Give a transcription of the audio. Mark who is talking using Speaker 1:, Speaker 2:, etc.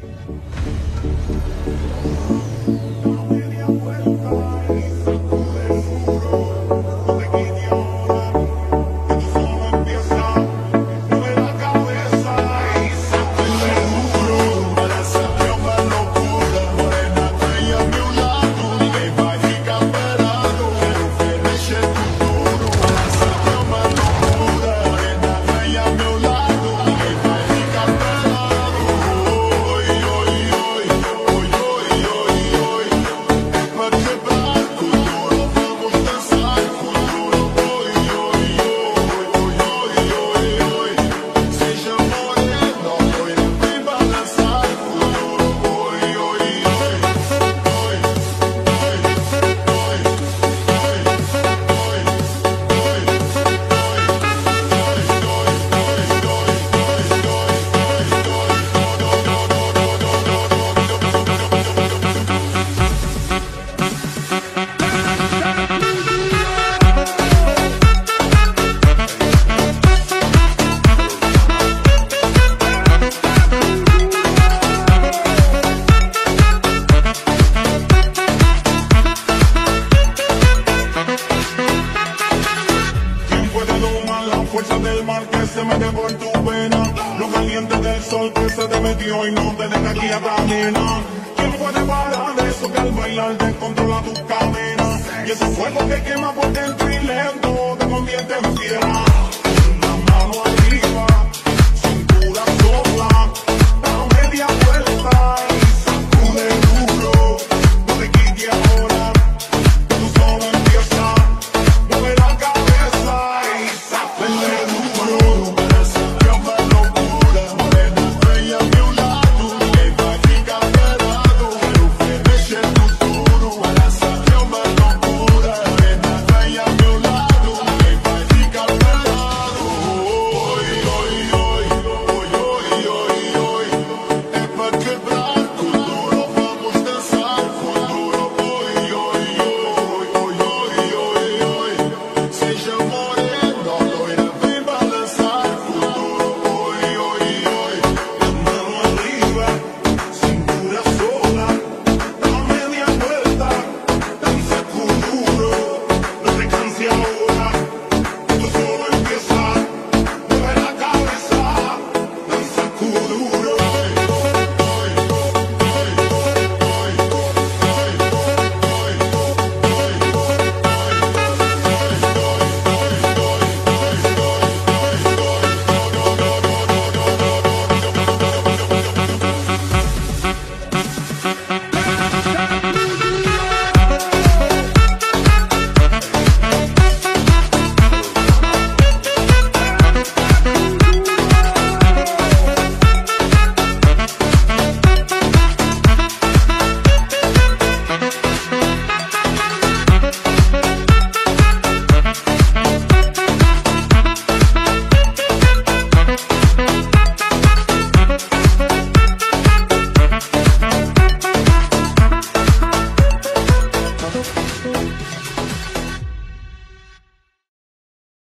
Speaker 1: Thank you. Mete por tu? Lo caliente del sol que se te metió y no te deja aquí a cadena. ¿Quién puede parar eso que al bailar te controla tus cadenas? Y ese fuego que quema por dentro y lento te convierte en arriba,